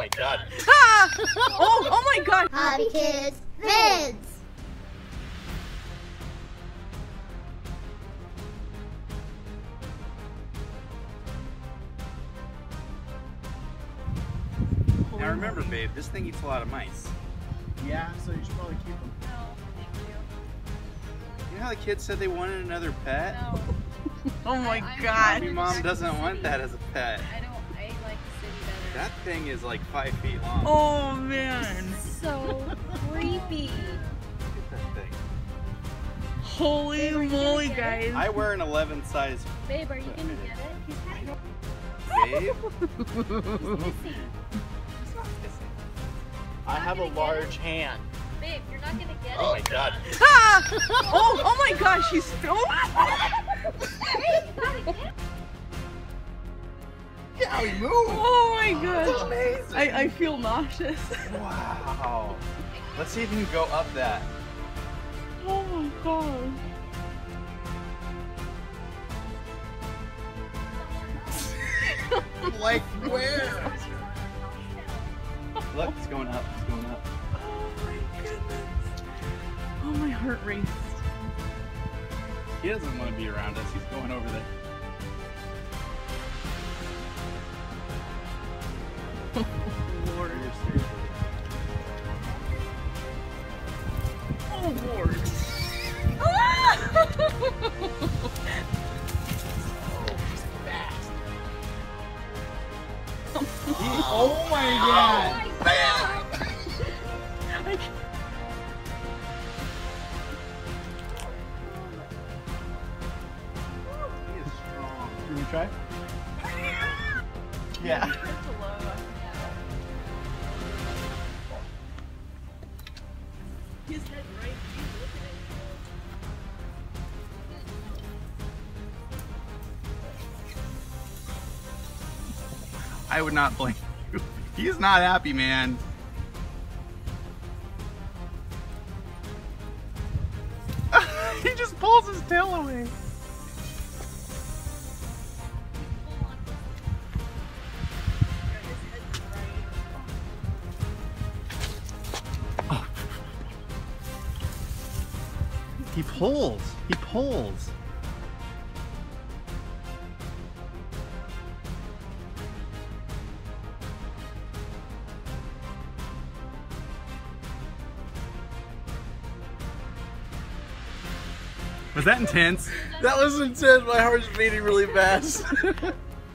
my god. Ah! Oh, oh my god. Hobby Kids Vids. Now remember, babe, this thing eats a lot of mice. Yeah, so you should probably keep them. No, thank you. You know how the kids said they wanted another pet? No, Oh my I- god. Your mom doesn't want that as a pet. That thing is like five feet long. Oh man. so creepy. Look at that thing. Holy Babe, are you gonna moly, guys. I wear an 11 size, Babe, are you gonna get it? He's not babe. missing. I have a gonna large hand. Babe, you're not gonna get it? Oh my god. Ah! Oh, oh my gosh, she's still. Babe, you gotta get it. Look how he moves. Oh my That's amazing. I, I feel nauseous. Wow. Let's see if you can go up that. Oh my god. like where? Look, it's going up. It's going up. Oh my goodness. Oh, my heart raced. He doesn't want to be around us. He's going over there. Oh, Lord. Oh my god. I can't- He is strong. Can you try? yeah. Right. I would not blame you. He's not happy, man. he just pulls his tail away. He pulls. He pulls. Was that intense? That was intense. My heart's beating really fast.